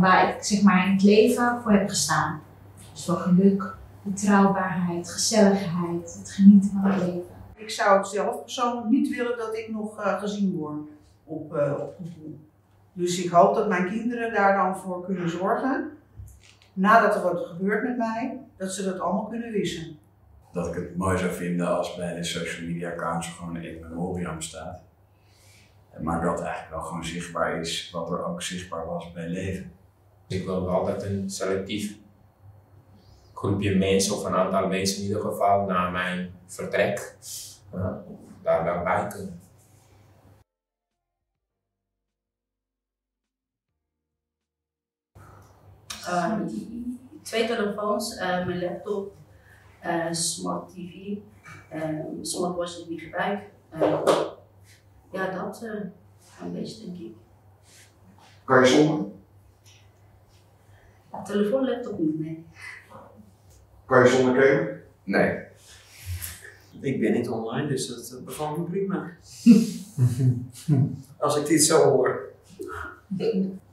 van waar ik zeg maar in het leven voor heb gestaan. Dus voor geluk, betrouwbaarheid, gezelligheid, het genieten van het leven. Ik zou het zelf persoonlijk niet willen dat ik nog eh, gezien word op, uh, op Google. Dus ik hoop dat mijn kinderen daar dan voor kunnen zorgen, nadat er wat gebeurt met mij, dat ze dat allemaal kunnen wissen. Dat ik het mooi zou vinden als bij de social media accounts gewoon een in memoriam bestaat. Maar dat eigenlijk wel gewoon zichtbaar is wat er ook zichtbaar was bij leven. Ik wil wel dat een selectief groepje mensen of een aantal mensen in ieder geval na mijn vertrek uh, daar wel bij kunnen. Um, twee telefoons, uh, mijn laptop, uh, smart TV, smartwatch die ik niet gebruik. ja, dat een beetje denk ik. Kan je zonder? Ja, telefoon, laptop niet, nee. Kan je zonder gamen? Nee. Ik ben niet online, dus dat bevalt me prima. Als ik dit zo hoor.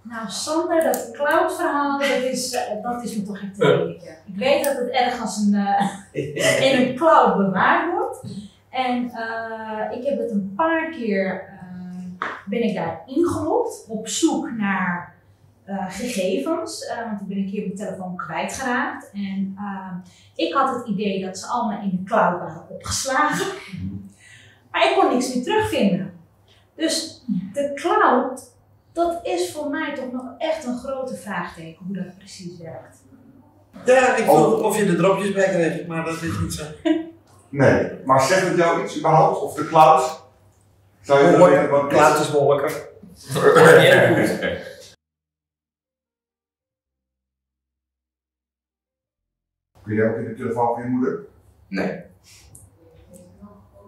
Nou, Sander, dat cloud verhaal, dat is, uh, dat is me toch echt een dingetje. Ik weet dat het ergens een, uh, in een cloud bewaard wordt. En uh, ik heb het een paar keer, ben ik daar ingelogd op zoek naar gegevens. want ik ben een keer mijn telefoon kwijtgeraakt. En ik had het idee dat ze allemaal in de cloud waren opgeslagen. Maar ik kon niks meer terugvinden. Dus de cloud dat is voor mij toch nog echt een grote vraagteken hoe dat precies werkt. Ja, ik vroeg of je de dropjes bij kreeg, maar dat is niet zo. Nee, maar zegt het jou iets überhaupt? Of de cloud? Zou je weten wat Cloud is wolken. Kun je ook in de telefoon van je moeder? Nee.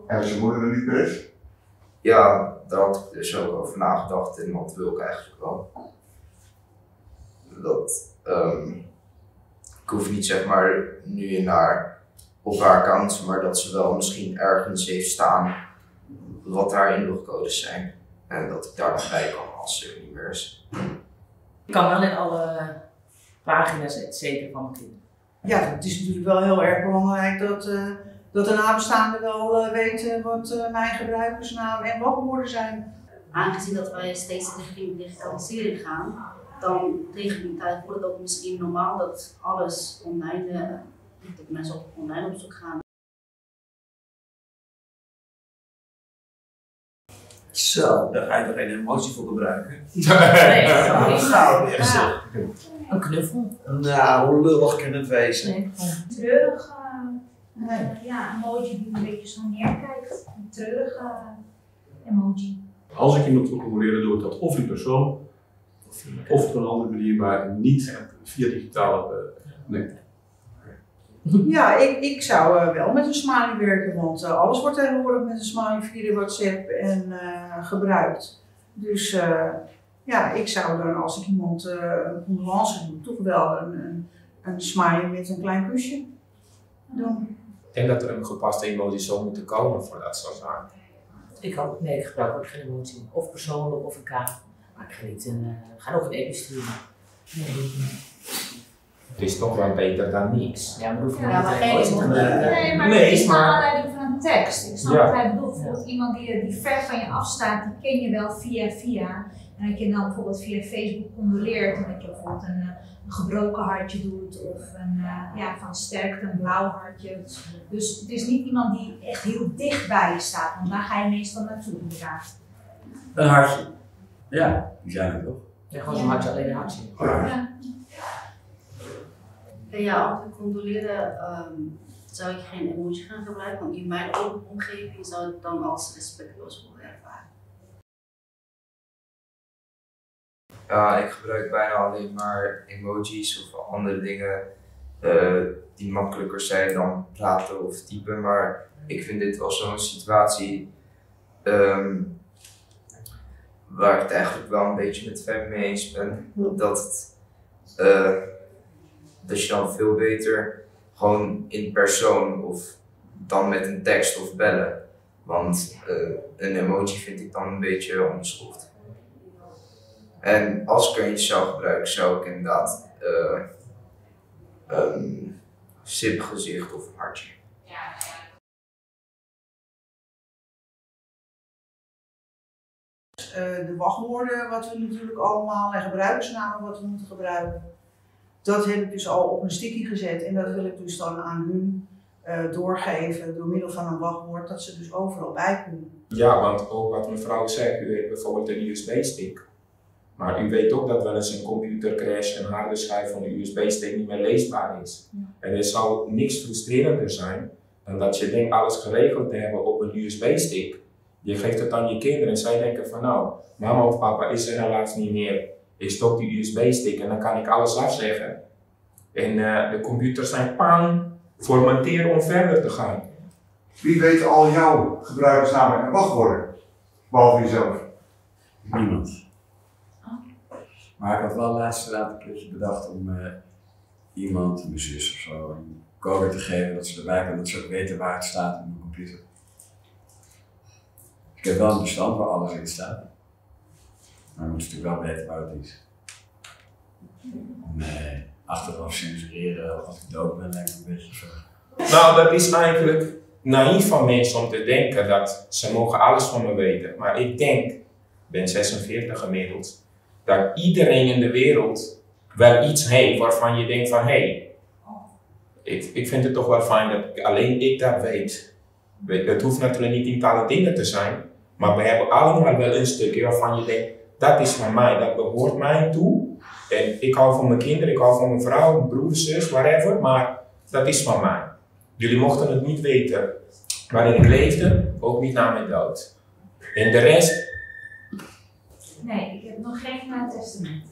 En als je moeder er niet meer is? Ja, daar had ik dus ook over nagedacht en dat wil ik eigenlijk wel. Dat, um, ik hoef niet zeg maar nu en daar op haar account, maar dat ze wel misschien ergens heeft staan wat haar inlogcodes zijn. En dat ik daar dan bij kan als ze er niet meer is. Ik kan wel in alle pagina's et cetera van mijn kind. Ja, het is natuurlijk wel heel erg belangrijk dat, uh, dat de nabestaanden wel uh, weten wat uh, mijn gebruikersnaam en wachtwoorden zijn. Aangezien dat wij steeds richting digitalisering gaan, dan tegen die tijd wordt het ook misschien normaal dat alles online, dat mensen ook online op zoek gaan. Zo, daar ga je toch geen emotie voor gebruiken? Nee, dat is gauw gezegd. Een knuffel. Nou, hoe lullig kan het wezen? Nee. Treurig, uh, uh, ja, emoji die een beetje zo neerkijkt. Een treurige uh, emoji. Als ik iemand wil commanderen, doe ik dat of in persoon, of op een andere manier, maar niet via digitale. Uh, nee. Ja, ik, ik zou uh, wel met een smiley werken, want uh, alles wordt tegenwoordig met een smiley via de WhatsApp en uh, gebruikt. Dus ja, ik zou dan als ik iemand een condoleance doe, toch wel een, een, een smiley met een klein kusje doen. Ik denk dat er een gepaste emotie zou moeten komen voor dat soort zaken. Ik ook. Nee, ik gebruik ook geen emotie. Of persoonlijk of een K. Maar ik ga niet een, uh, ga nog een app sturen. Nee. Het is toch wel beter dan niks. Ja, maar hoef je Ja, maar een geen emotie. Nee, maar Nee, het is naar maar- aanleiding van een tekst. Ik snap Ja. wat hij bedoelt. Bijvoorbeeld iemand die, die ver van je afstaat, die ken je wel via via. En dat je dan bijvoorbeeld via Facebook condoleert en dat je bijvoorbeeld een, eh, een gebroken hartje doet of een, uh, ja, van sterkte een blauw hartje. Dus het is niet iemand die echt heel dicht bij je staat, want daar ga je meestal naartoe inderdaad. Een hartje. Ja, die zijn er toch? Ja, gewoon zo'n hartje, alleen een hartje. Ja. En ja, om te condoleren um, zou ik geen emoji gaan gebruiken, want in mijn omgeving zou het dan als respectloos worden ervaren. Ja, ik gebruik bijna alleen maar emojis of andere dingen uh, die makkelijker zijn dan praten of typen. Maar ik vind dit wel zo'n situatie um, waar ik het eigenlijk wel een beetje met Fem mee eens ben. Dat, het, uh, dat je dan veel beter gewoon in persoon of dan met een tekst of bellen. Want uh, een emoji vind ik dan een beetje onbeschoft. En als ik er eentje zou gebruiken, zou ik inderdaad uh, um, sipgezicht of een hartje. Uh, de wachtwoorden wat we natuurlijk allemaal en gebruikersnamen wat we moeten gebruiken. Dat heb ik dus al op een sticky gezet en dat wil ik dus dan aan hun uh, doorgeven door middel van een wachtwoord, dat ze dus overal bij kunnen. Ja, want ook wat mevrouw zegt, u heeft bijvoorbeeld een USB-stick. Maar u weet ook dat wel eens een computer crash en harde schijf van de USB-stick niet meer leesbaar is. Ja. En er zou niks frustrerender zijn dan dat je denkt alles geregeld te hebben op een USB-stick. Je geeft het aan je kinderen en zij denken van nou, mama of papa is er helaas niet meer. Ik stop die USB-stick en dan kan ik alles afzeggen. En uh, de computers zijn pang, formateren om verder te gaan. Wie weet al jouw gebruikersnamen en wachtwoorden? Behalve jezelf. Niemand. Maar ik had wel laatst een keertje bedacht om uh, iemand, mijn zus of zo, een code te geven dat ze erbij kan, dat ze ook weten waar het staat op mijn computer. Ik heb wel een bestand waar alles in staat. Maar we moeten natuurlijk wel weten waar het is. Nee, achteraf censureren als ik dood ben, lijkt me een beetje zo. Nou, dat is eigenlijk naïef van mensen om te denken dat ze mogen alles van me weten. Maar ik denk, ik ben 46 gemiddeld, dat iedereen in de wereld wel iets heeft waarvan je denkt van hé, hey, ik, ik vind het toch wel fijn dat alleen ik dat weet. Het hoeft natuurlijk niet tientallen dingen te zijn, maar we hebben allemaal wel een stukje waarvan je denkt, dat is van mij, dat behoort mij toe. En ik hou van mijn kinderen, ik hou van mijn vrouw, mijn broer, zus, whatever, maar dat is van mij. Jullie mochten het niet weten waarin ik leefde, ook niet na mijn dood. En de rest? Nee, ik heb nog geen testament.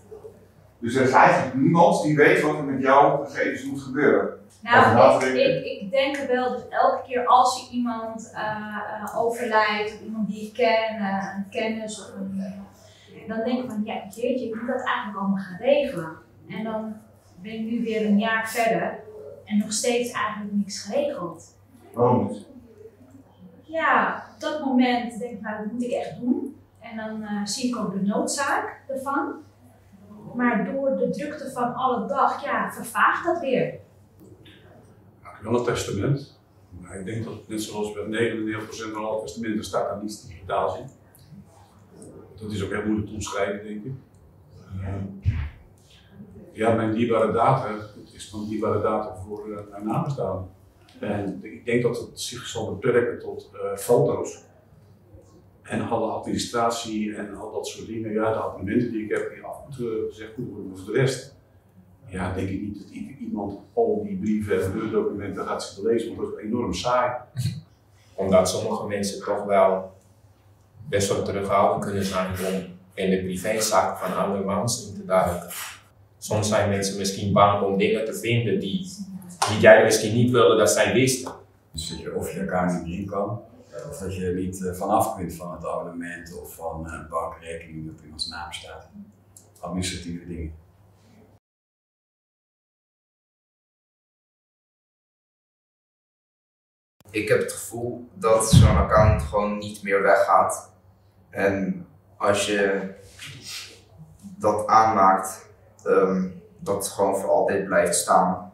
Dus er is eigenlijk niemand die weet wat er met jouw gegevens moet gebeuren. Nou, ik, ik, ik, denk er wel, dus elke keer als je iemand uh, overlijdt, of iemand die ik ken, uh, een kennis of een. Uh, dan denk ik van, ja, jeetje, ik moet dat eigenlijk allemaal gaan regelen. En dan ben ik nu weer een jaar verder en nog steeds eigenlijk niks geregeld. Waarom niet? Ja, op dat moment denk ik, nou, dat moet ik echt doen. En dan zie ik ook de noodzaak ervan. Maar door de drukte van alle dag, ja, vervaagt dat weer wel een testament. Maar ik denk dat net zoals bij 99% van alle testamenten staat daar niets digitaal in. Dat is ook heel moeilijk te omschrijven, denk ik. Uh, ja, mijn dierbare data, het is dan dierbare data voor uh, mijn nabestaanden. En ik denk dat het zich zal beperken tot foto's. En alle administratie en al dat soort dingen, ja, de abonnementen die ik heb, die af moeten gezegd moeten worden. Maar voor de rest, ja, denk ik niet dat iemand al die brieven en documenten gaat zitten lezen, want dat is enorm saai. Omdat sommige mensen toch wel best wel terughoudend kunnen zijn om in de privézaken van andere mensen te duiken. Soms zijn mensen misschien bang om dingen te vinden die, die jij misschien niet wilde dat zij wisten. Dus dat je of je elkaar niet in kan, of dat je er niet eh, vanaf kunt van het abonnement of van een bankrekening die op iemands naam staat. Administratieve dingen. ik heb het gevoel dat zo'n account gewoon niet meer weggaat. En als je dat aanmaakt, um, dat het gewoon voor altijd blijft staan.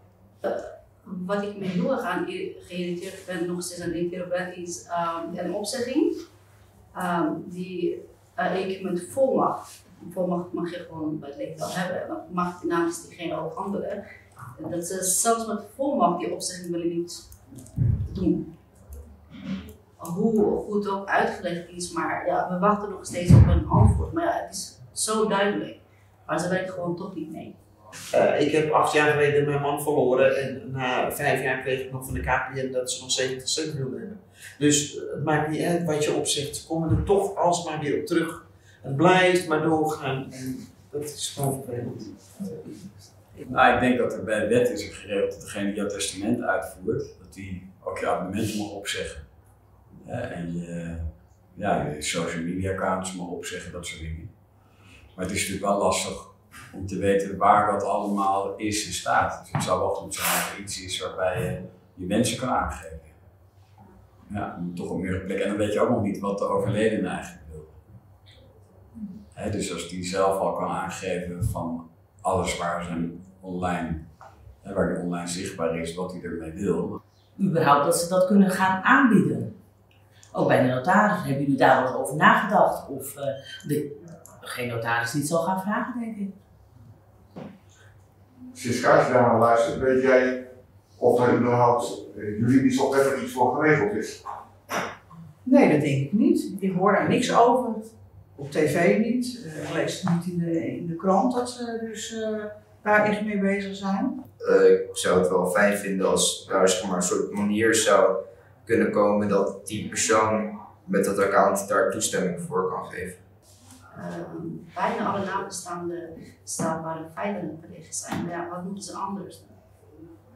Wat ik me heel erg aan geïrriteerd ben, nog steeds aan irriteren ben, is um, een opzetting um, die uh, ik met volmacht, volmacht mag je gewoon bij het leven hebben, want macht namens diegene ook anderen. Dat ze zelfs met volmacht die opzetting willen niet doen. Hoe goed ook uitgelegd is, maar ja, we wachten nog steeds op een antwoord. Maar ja, het is zo duidelijk. Maar ze werken gewoon toch niet mee. Uh, ik heb acht jaar geleden mijn man verloren en na vijf jaar kreeg ik nog van de KPN dat ze nog 70 cent wilden hebben. Dus uh, het maakt niet uit wat je opzegt, ze komen er toch alsmaar weer op terug. Het blijft maar doorgaan en dat is gewoon vervelend. Nou, ik denk dat er bij wet is geregeld dat degene die jouw testament uitvoert, dat die ook je abonnementen mag opzeggen. en je, ja, je social media accounts mag opzeggen, dat soort dingen. Maar het is natuurlijk wel lastig om te weten waar dat allemaal is en staat. Dus het zou wel goed zijn dat er iets is waarbij je je wensen kan aangeven. Ja, toch op meer plekken. En dan weet je ook nog niet wat de overledene eigenlijk wil. Dus als die zelf al kan aangeven van alles waar zijn online, waar die online zichtbaar is, wat hij ermee wil. Überhaupt dat ze dat kunnen gaan aanbieden. Ook bij de notaris, hebben jullie daar wel over nagedacht? Of eh, de, geen notaris die het zal gaan vragen, denk ik. Siska, als je daar naar luistert, weet jij of er überhaupt eh, juridisch of wettelijk iets voor geregeld is? Nee, dat denk ik niet. Ik hoor daar niks over. Op tv niet. Eh, ik lees het niet in de, in de krant dat ze dus eh, daar echt mee bezig zijn. Eh, ik zou het wel fijn vinden als daar zeg maar, een soort manier zou kunnen komen dat die persoon met dat account daar toestemming voor kan geven. Ehm, bijna alle nabestaanden strafbare feiten bericht zijn. Maar ja, wat moeten ze anders?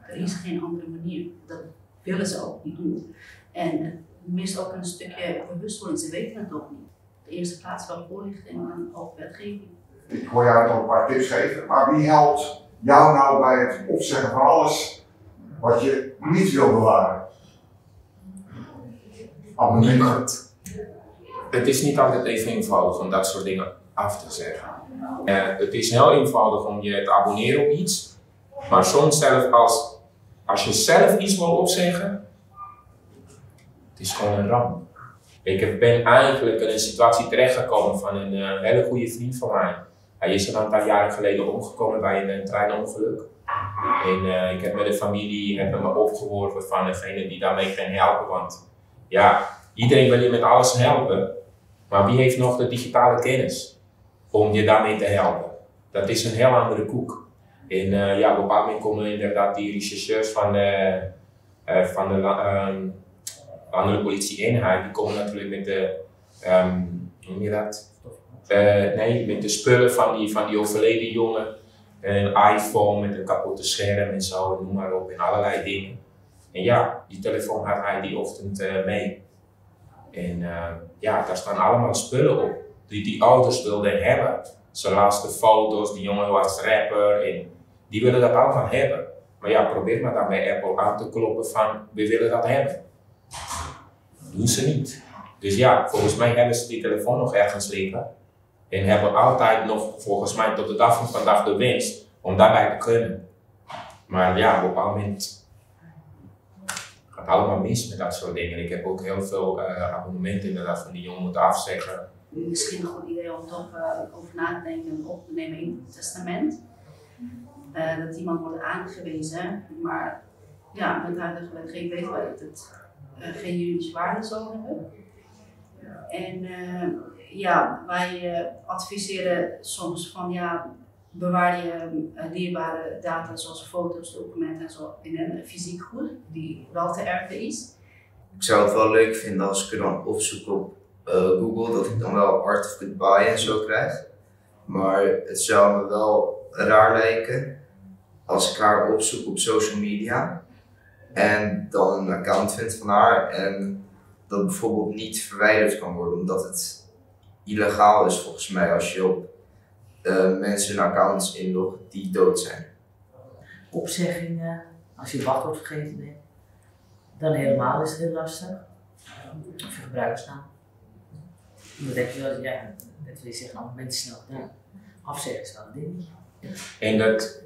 Er is geen andere manier. Dat willen ze ook niet doen. En het mist ook een stukje bewustwording. Ze weten het ook niet. De eerste plaats wel voorlichting en dan ook wetgeving. Ik hoor jou nog een paar tips geven, maar wie helpt jou nou bij het opzeggen van alles wat je niet wil bewaren? Abonnement. Het is niet altijd even eenvoudig om dat soort dingen af te zeggen. Eh, het is heel eenvoudig om je te abonneren op iets, maar soms zelf als, als je zelf iets wil opzeggen, het is gewoon een ramp. Ik heb- ben eigenlijk in een situatie terechtgekomen van een eh, hele goede vriend van mij. Hij is een aantal jaren geleden omgekomen bij een, treinongeluk. En eh, ik heb met de familie hebben me opgeworpen van degene die daarmee kan helpen. Want ja, iedereen wil je met alles helpen. Maar wie heeft nog de digitale kennis om je daarmee te helpen? Dat is een heel andere koek. En eh, ja, op een bepaald moment komen inderdaad die rechercheurs van de, eh, van de ehm, andere politie-eenheid, die komen natuurlijk met de, ehm, noem je dat? Eh, nee, met de spullen van die, van die overleden jongen. Een iPhone met een kapotte scherm en zo, noem maar op, en allerlei dingen. En ja, die telefoon had hij die ochtend mee. En eh, ja, daar staan allemaal spullen op die die ouders wilden hebben. Zijn laatste foto's, die jongen was rapper en die willen dat allemaal hebben. Maar ja, probeer maar dan bij Apple aan te kloppen van we willen dat hebben. Doen ze niet. Dus ja, volgens mij hebben ze die telefoon nog ergens liggen. En hebben altijd nog, volgens mij tot de dag van vandaag, de winst om daarbij te kunnen. Maar ja, op een moment allemaal mis met dat soort dingen. Ik heb ook heel veel eh, abonnementen inderdaad van die jongen moeten afzeggen. Misschien een goed idee om toch eh, over na te denken en op te nemen in het testament. Eh, dat iemand wordt aangewezen, maar ja, met de huidige wetgeving weten wij dat het geen juridische waarde zal hebben. En eh, ja, wij adviseren soms van ja, bewaar je eh, dierbare data zoals foto's, documenten en zo in een fysiek goed, die wel te erven is. Ik zou het wel leuk vinden als ik dan opzoek op eh, Google, dat ik dan wel Art of Goodbye en zo krijg. Maar het zou me wel raar lijken als ik haar opzoek op social media en dan een account vind van haar en dat bijvoorbeeld niet verwijderd kan worden omdat het illegaal is volgens mij als je op eh, mensen hun accounts inlogt die dood zijn. Opzeggingen, als je wachtwoord vergeten bent, dan helemaal is het heel lastig. Of je gebruikersnaam. Dan denk je wel, ja, dat wil je zeggen, allemaal mensen snel gedaan. Afzeggen is wel een ding. En dat,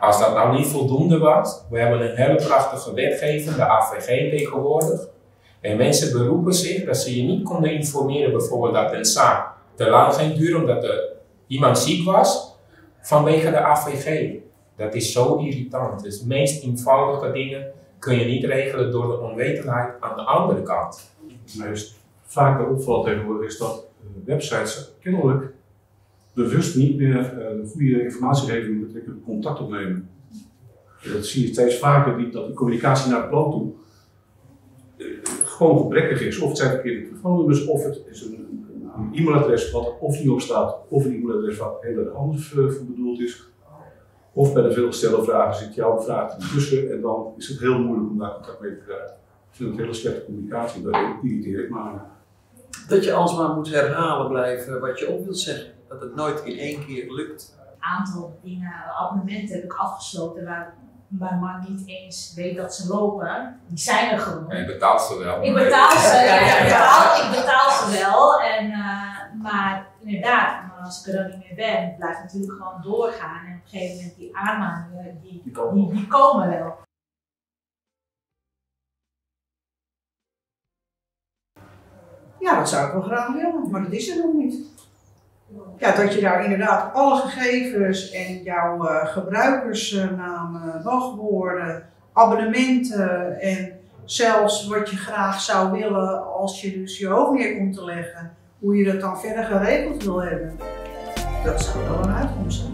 als dat nou niet voldoende was, we hebben een hele prachtige wetgeving, de AVG tegenwoordig. En mensen beroepen zich dat ze je niet konden informeren, bijvoorbeeld dat een zaak te lang ging duren omdat er iemand ziek was, vanwege de AVG. Dat is zo irritant. Dus de meest eenvoudige dingen kun je niet regelen door de onwetendheid aan de andere kant. is vaak opvalt tegenwoordig is dat eh, websites kennelijk bewust niet meer eh, de goede informatie geven met tot contact opnemen. En Dat zie je steeds vaker, die, dat de communicatie naar de klant toe eh, gewoon gebrekkig is. Of het zijn verkeerde telefoonnummers, of het is een, een, een e-mailadres wat of niet op staat, of een e-mailadres wat heel erg anders eh, voor bedoeld is. Of bij de veelgestelde vragen zit jouw vraag ertussen en dan is het heel moeilijk om daar contact mee te krijgen. Ik vind het hele slechte communicatie, daar irriteer ik me aan. Dat je alsmaar moet herhalen blijven wat je op wilt zeggen. Dat het nooit in één keer lukt. aantal dingen, abonnementen heb ik afgesloten waar mijn man niet eens weet dat ze lopen. Die zijn er gewoon. En je betaalt ze wel. Ik betaal ze, ja, ik, betaal, ik betaal ze wel. En, eh, maar inderdaad, maar als ik er dan niet meer ben, het blijft natuurlijk gewoon doorgaan. En op een gegeven moment die aanmaningen, die, die, die komen wel. Ja, dat zou ik wel graag willen, maar dat is er nog niet. Ja, dat je daar inderdaad alle gegevens en jouw eh, gebruikersnamen, wachtwoorden, abonnementen en zelfs wat je graag zou willen als je dus je hoofd neer komt te leggen, hoe je dat dan verder geregeld wil hebben. Dat zou wel een uitkomst zijn.